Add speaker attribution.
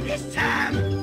Speaker 1: give time!